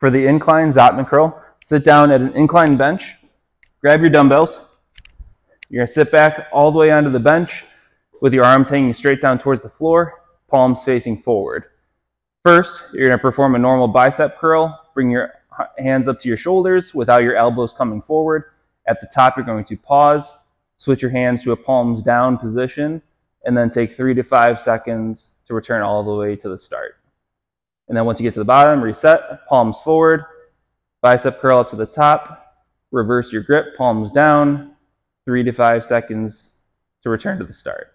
For the incline Zottman curl, sit down at an incline bench, grab your dumbbells. You're gonna sit back all the way onto the bench with your arms hanging straight down towards the floor, palms facing forward. First, you're gonna perform a normal bicep curl. Bring your hands up to your shoulders without your elbows coming forward. At the top, you're going to pause, switch your hands to a palms down position, and then take three to five seconds to return all the way to the start. And then once you get to the bottom, reset, palms forward, bicep curl up to the top, reverse your grip, palms down, three to five seconds to return to the start.